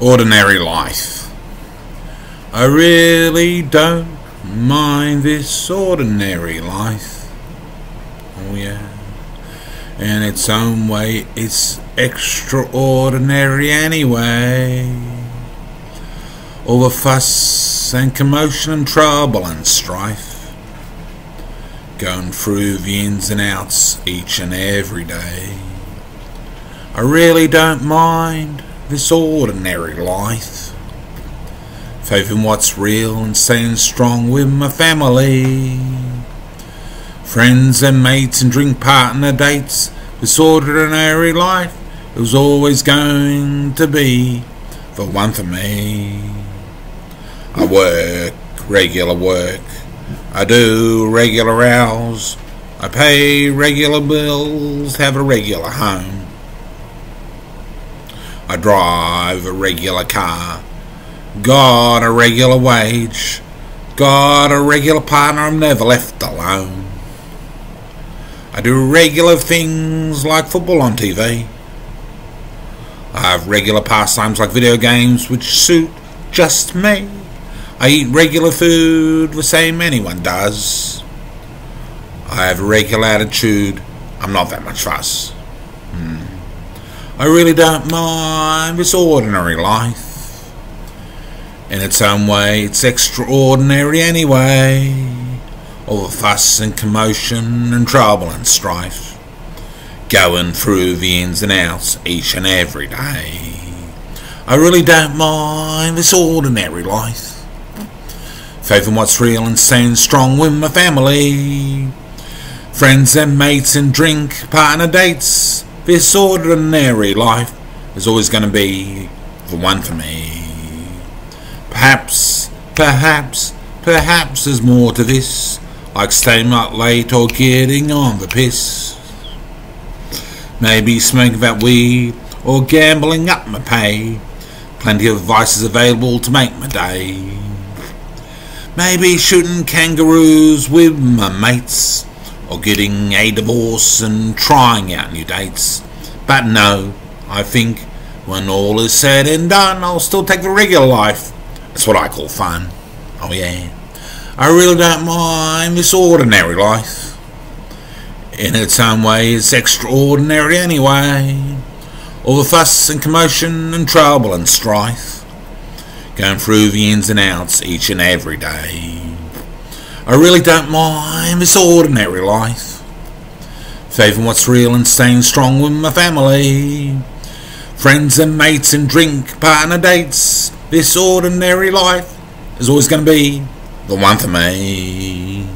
ordinary life. I really don't mind this ordinary life. Oh, yeah. In its own way, it's extraordinary anyway. All the fuss and commotion and trouble and strife. Going through the ins and outs each and every day. I really don't mind this ordinary life. Faith in what's real and staying strong with my family. Friends and mates and drink partner dates. This ordinary life it was always going to be the one for me. I work regular work. I do regular hours. I pay regular bills, have a regular home. I drive a regular car. Got a regular wage. Got a regular partner, I'm never left alone. I do regular things like football on TV. I have regular pastimes like video games which suit just me. I eat regular food the same anyone does. I have a regular attitude. I'm not that much fuss. I really don't mind this ordinary life. In its own way, it's extraordinary anyway. All the fuss and commotion and trouble and strife. Going through the ins and outs each and every day. I really don't mind this ordinary life. Favouring what's real and staying strong with my family. Friends and mates and drink partner dates this ordinary life is always going to be the one for me. Perhaps, perhaps, perhaps there's more to this, like staying up late or getting on the piss. Maybe smoking that weed or gambling up my pay. Plenty of vices available to make my day. Maybe shooting kangaroos with my mates or getting a divorce and trying out new dates. But no, I think when all is said and done, I'll still take the regular life. That's what I call fun. Oh yeah. I really don't mind this ordinary life. In its own way, it's extraordinary anyway. All the fuss and commotion and trouble and strife. Going through the ins and outs each and every day. I really don't mind this ordinary life. Favouring what's real and staying strong with my family. Friends and mates and drink partner dates. This ordinary life is always going to be the one for me.